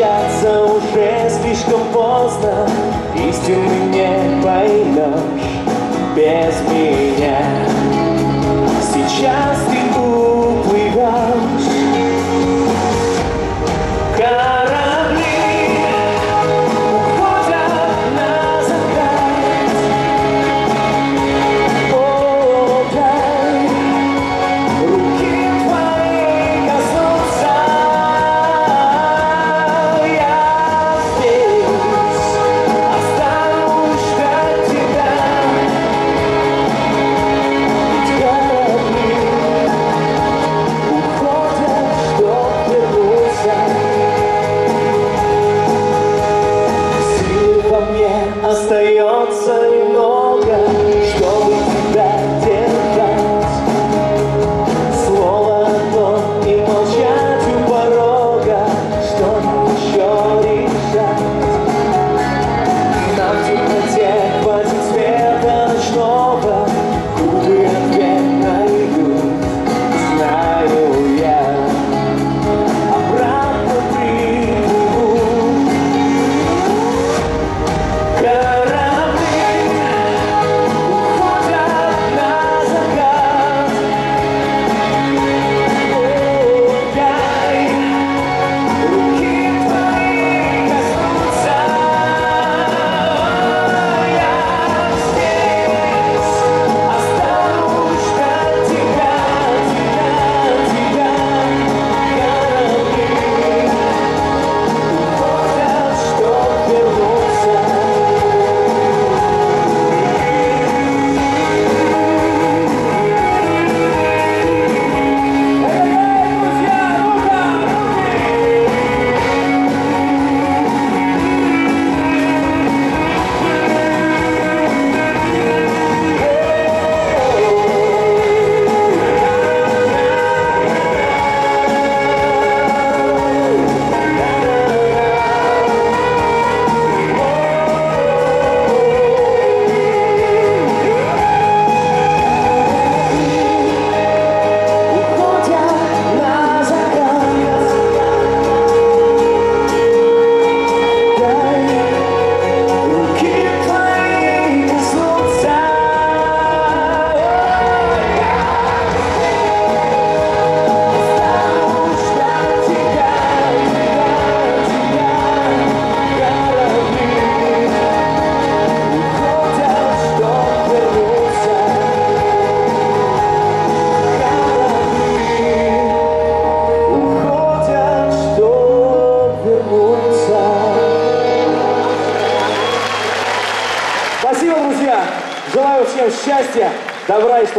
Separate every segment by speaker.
Speaker 1: возвращаться уже слишком поздно. Истины не поймешь без меня. Сейчас ты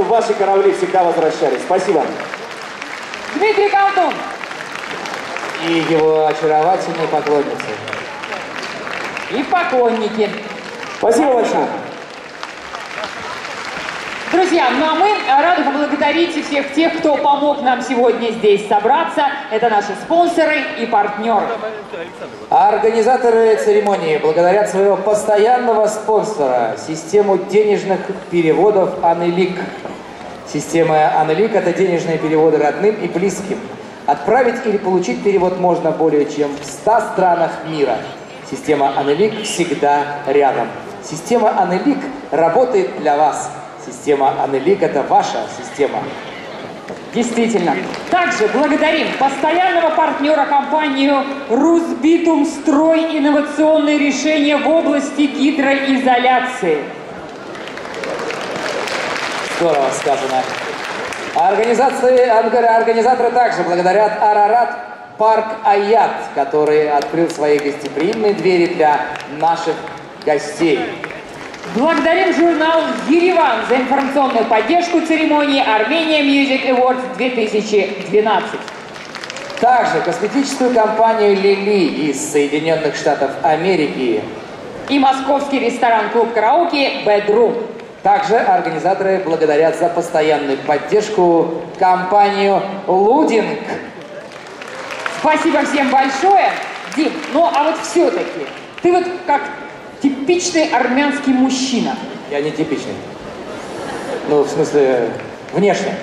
Speaker 1: чтобы ваши корабли всегда возвращались. Спасибо.
Speaker 2: Дмитрий Колдун.
Speaker 3: И его очаровательные поклонницы.
Speaker 2: И поклонники.
Speaker 1: Спасибо большое.
Speaker 2: Друзья, ну а мы рады поблагодарить всех тех, кто помог нам сегодня здесь собраться. Это наши спонсоры и партнеры.
Speaker 3: А организаторы церемонии благодарят своего постоянного спонсора, систему денежных переводов «Анелик». Система «Анелик» — это денежные переводы родным и близким. Отправить или получить перевод можно более чем в 100 странах мира. Система «Анелик» всегда рядом. Система «Анелик» работает для вас. Система «Анелик» — это ваша система.
Speaker 2: Действительно. Также благодарим постоянного партнера компанию «Русбитум Строй» инновационные решения в области гидроизоляции.
Speaker 3: Здорово сказано. А Организации, организаторы также благодарят Арарат Парк Аят, который открыл свои гостеприимные двери для наших гостей.
Speaker 2: Благодарим журнал «Ереван» за информационную поддержку церемонии Armenia Music Awards 2012.
Speaker 3: Также косметическую компанию Лили из Соединенных Штатов Америки.
Speaker 2: И московский ресторан-клуб караоке «Бэдрум».
Speaker 3: Также организаторы благодарят за постоянную поддержку компанию Лудинг.
Speaker 2: Спасибо всем большое. Дим, ну а вот все-таки, ты вот как типичный армянский мужчина.
Speaker 3: Я не типичный. Ну, в смысле, внешне.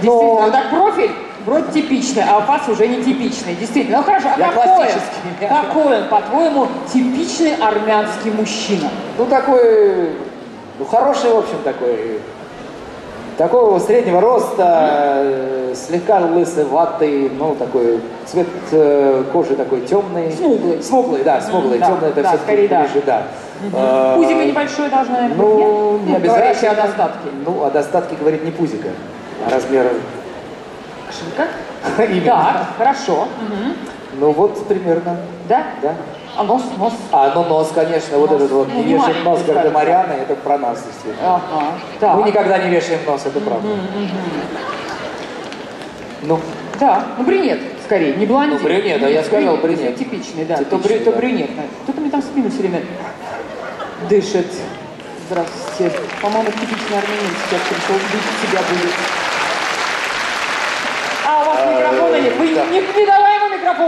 Speaker 2: Действительно, вот так профиль вроде типичный, а у вас уже не типичный. Действительно. Ну хорошо, а
Speaker 3: Я
Speaker 2: какой, какой он, по-твоему, типичный армянский мужчина?
Speaker 3: Ну, такой, ну, хороший, в общем, такой. Такого среднего роста, э, слегка лысоватый, ну, такой, цвет э, кожи такой темный.
Speaker 2: Смуглый.
Speaker 3: Смуглый, да, смуглый.
Speaker 2: да,
Speaker 3: темный, это
Speaker 2: да,
Speaker 3: все-таки
Speaker 2: скорее, да.
Speaker 3: ближе, да. Э,
Speaker 2: Пузико небольшое должно, наверное,
Speaker 3: Ну,
Speaker 2: быть,
Speaker 3: не?
Speaker 2: Ну,
Speaker 3: обязательно.
Speaker 2: о достатке.
Speaker 3: Ну, о достатке говорит не пузика, а размер.
Speaker 2: Ширка?
Speaker 3: Именно.
Speaker 2: Так, хорошо.
Speaker 3: Ну, вот примерно,
Speaker 2: Да?
Speaker 3: да.
Speaker 2: А нос, нос.
Speaker 3: А, ну нос, конечно, вот
Speaker 2: Нос.
Speaker 3: этот вот
Speaker 2: не
Speaker 3: не вешаем нос Гардемаряна, это про нас, действительно.
Speaker 2: Ага.
Speaker 3: Мы никогда не вешаем нос, это правда. Ну,
Speaker 2: Да, ну брюнет, скорее, не блондин.
Speaker 3: Ну, брюнет, а я сказал брюнет.
Speaker 2: Типичный, да. то,
Speaker 3: Типичный,
Speaker 2: то
Speaker 3: да.
Speaker 2: брюнет. наверное. Кто-то мне там в спину все время дышит. Здравствуйте. По-моему, типичный армянин сейчас пришел бить себя будет. А у вас микрофона нет. Вы не, не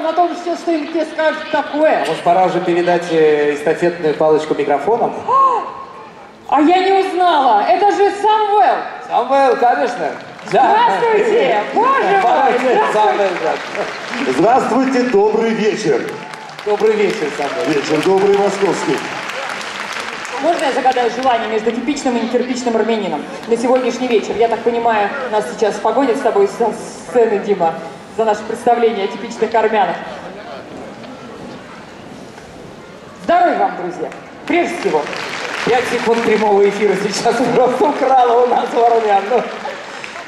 Speaker 2: а то он все что-нибудь тебе скажет такое.
Speaker 3: может, пора уже передать э, эстафетную палочку микрофоном?
Speaker 2: А я не узнала. Это же Самвел.
Speaker 3: Самвел, конечно.
Speaker 2: Здравствуйте. Боже мой. Здравствуйте.
Speaker 4: Добрый вечер.
Speaker 3: Добрый вечер, Самвел.
Speaker 4: Вечер добрый московский.
Speaker 2: Можно я загадаю желание между типичным и нетипичным армянином на сегодняшний вечер? Я так понимаю, нас сейчас погонят с тобой со сцены, Дима, за наше представление о типичных армянах. Здоровья вам, друзья! Прежде всего.
Speaker 3: Пять секунд прямого эфира сейчас просто украла у нас у армян. Ну,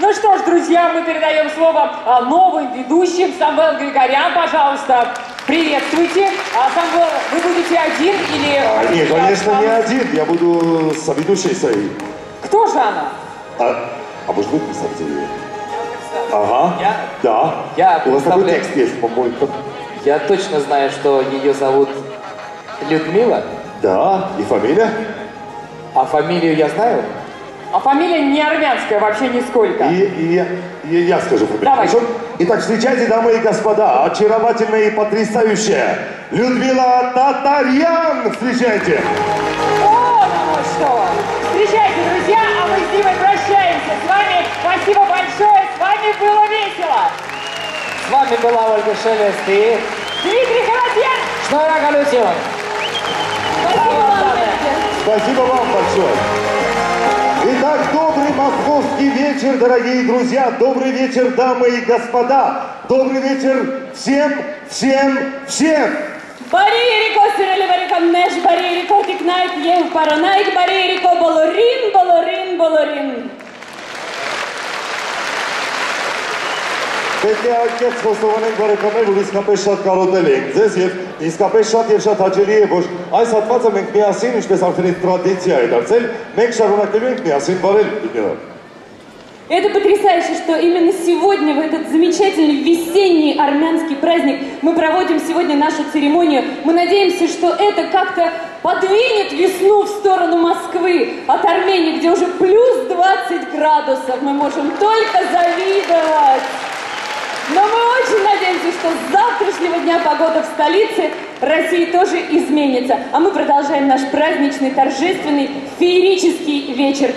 Speaker 2: Ну что ж, друзья, мы передаем слово а, новым ведущим. Самвел Григорян, пожалуйста, приветствуйте. А, Самвел, вы будете один или...
Speaker 4: А, не, конечно, не один. Я буду соведущей своей.
Speaker 2: Кто же она?
Speaker 4: А, а может вы представите ее? Ага.
Speaker 3: Я?
Speaker 4: Да.
Speaker 3: Я
Speaker 4: У вас такой текст есть, по-моему.
Speaker 3: я точно знаю, что ее зовут Людмила,
Speaker 4: Да. И фамилия?
Speaker 3: а фамилию я знаю.
Speaker 2: А фамилия не армянская вообще нисколько.
Speaker 4: И, и я, и я скажу фамилию.
Speaker 2: Давай.
Speaker 4: Хорошо? Итак, встречайте, дамы и господа, очаровательная и потрясающая Людмила Татарьян. Встречайте.
Speaker 2: О, ну что! Встречайте, друзья, а мы с Димой прощаемся с вами. Спасибо большое, вами было весело.
Speaker 3: С вами была Ольга Шелест и
Speaker 2: Дмитрий Харатьян,
Speaker 3: Шнора Галютион.
Speaker 2: спасибо вам.
Speaker 4: Спасибо вам большое. Итак, добрый московский вечер, дорогие друзья. Добрый вечер, дамы и господа. Добрый вечер всем, всем, всем.
Speaker 5: Բարերիկո սիրելի մեր բարերիկո տիկնայք եւ պարանայք բարերիկո բոլորին բոլորին բոլորին
Speaker 4: Պետք է ակեց խոստովանենք բարեկամներ, որ իսկապես շատ կարոտել ենք ձեզ եւ իսկապես շատ եւ շատ հաճելի է, որ այս հատվածը մենք միասին, ինչպես արդեն այդ տրադիցիա է դարձել, մենք շարունակելու ենք միասին բարել Լյուբիմա։
Speaker 5: Это потрясающе, что именно сегодня, в этот замечательный весенний армянский праздник, мы проводим сегодня нашу церемонию. Мы надеемся, что это как-то подвинет весну в сторону Москвы от Армении, где уже плюс 20 градусов. Мы можем только завидовать. Но мы очень надеемся, что с завтрашнего дня погода в столице России тоже изменится. А мы продолжаем наш праздничный, торжественный, феерический вечер.